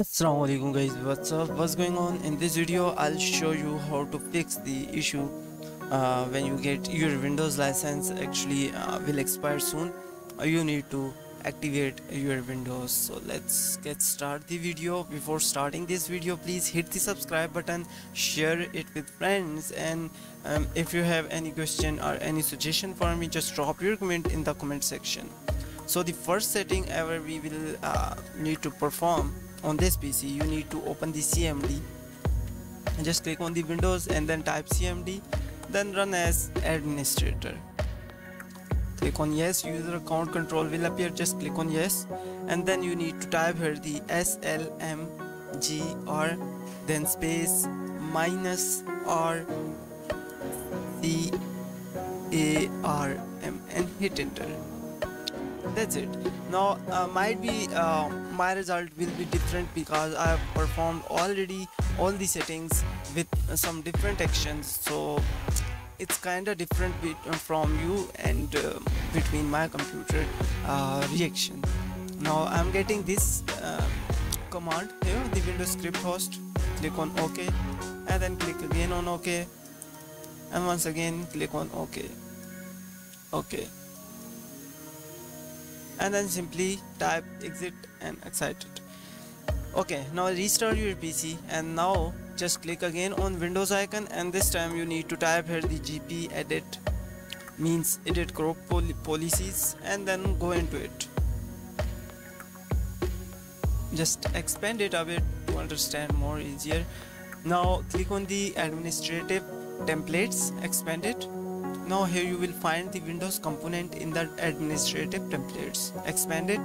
Assalamualaikum guys what's up? What's going on? In this video I'll show you how to fix the issue uh, when you get your Windows license actually uh, will expire soon. Uh, you need to activate your Windows. So let's get start the video. Before starting this video please hit the subscribe button share it with friends and um, if you have any question or any suggestion for me just drop your comment in the comment section. So the first setting ever we will uh, need to perform on this PC you need to open the CMD just click on the Windows and then type CMD then run as administrator. Click on yes user account control will appear just click on yes. And then you need to type here the SLMGR then space minus R C A R M and hit enter that's it. Now uh, might be uh, my result will be different because I have performed already all the settings with some different actions. So it's kind of different uh, from you and uh, between my computer uh, reaction. Now I'm getting this uh, command here the Windows script host. Click on OK and then click again on OK. And once again click on OK. OK and then simply type exit and exit it okay now restart your PC and now just click again on Windows icon and this time you need to type here the GP edit means edit group pol policies and then go into it. Just expand it a bit to understand more easier. Now click on the administrative templates expand it now here you will find the windows component in the administrative templates. Expand it.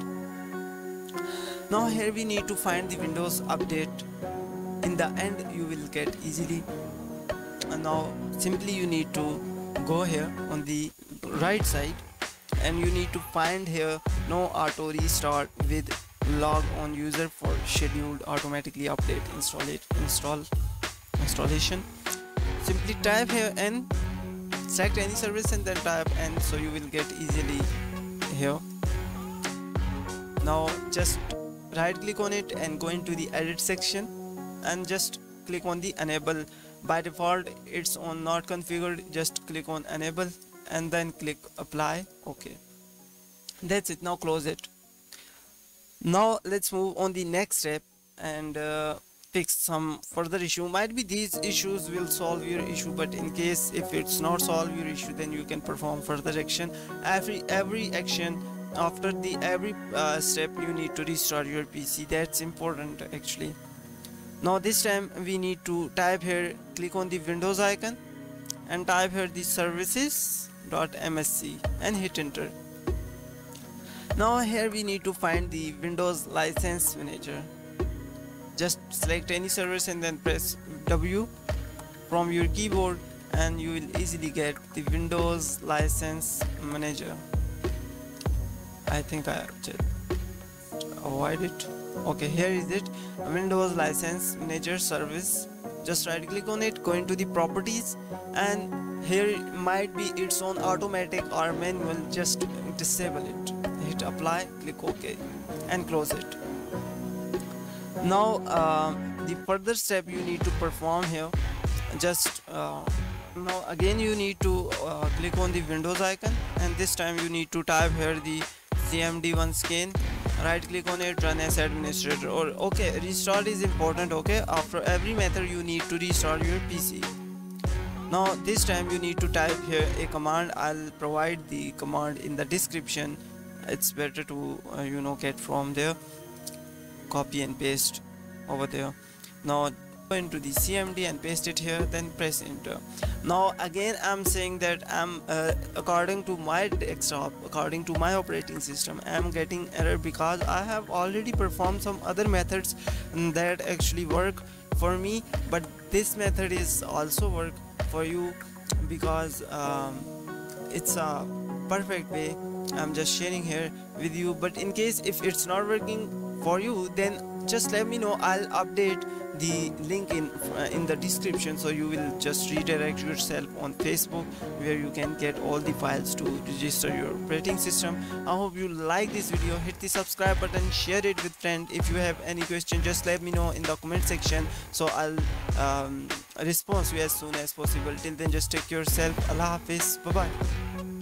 Now here we need to find the windows update. In the end you will get easily. And now simply you need to go here on the right side. And you need to find here no auto restart with log on user for scheduled automatically update install it install installation. Simply type here and select any service and then type and so you will get easily here. Now just right click on it and go into the edit section and just click on the enable. By default it's on not configured just click on enable and then click apply. Okay. That's it. Now close it. Now let's move on the next step and uh, fix some further issue. Might be these issues will solve your issue but in case if it's not solve your issue then you can perform further action. Every every action after the every uh, step you need to restart your pc that's important actually. Now this time we need to type here click on the windows icon and type here the services.msc and hit enter. Now here we need to find the windows license manager just select any service and then press W from your keyboard and you will easily get the Windows license manager. I think I avoid it. Okay here is it. Windows license manager service. Just right click on it go into the properties and here it might be its own automatic or manual. Just disable it. Hit apply click ok and close it now uh, the further step you need to perform here just uh, now again you need to uh, click on the windows icon and this time you need to type here the cmd1 scan right click on it run as administrator or okay restart is important okay? After every method you need to restart your pc now this time you need to type here a command. I'll provide the command in the description. It's better to uh, you know get from there copy and paste over there. Now go into the cmd and paste it here then press enter. Now again i'm saying that i'm uh, according to my desktop according to my operating system i'm getting error because i have already performed some other methods that actually work for me but this method is also work for you because um, it's a perfect way i'm just sharing here with you. But in case if it's not working for you then just let me know. I'll update the link in uh, in the description so you will just redirect yourself on facebook where you can get all the files to register your operating system. I hope you like this video. Hit the subscribe button share it with friend. If you have any question just let me know in the comment section so i'll um, respond you as soon as possible. Till then just take yourself. Allah hafiz. Bye bye